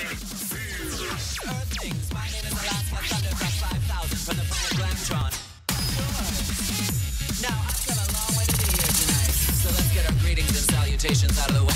Earthlings, my name is Alaska Thundercraft 5000 from the planet. Now, I've come a long way to be here tonight, so let's get our greetings and salutations out of the way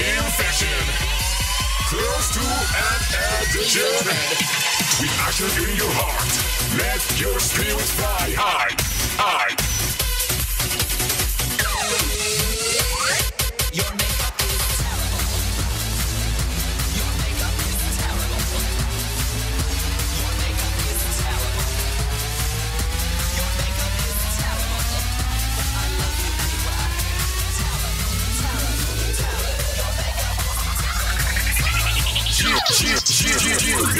to infection. Close to an addiction. We action in your heart. Let your spirit fly high. Shi, Shi, Shi.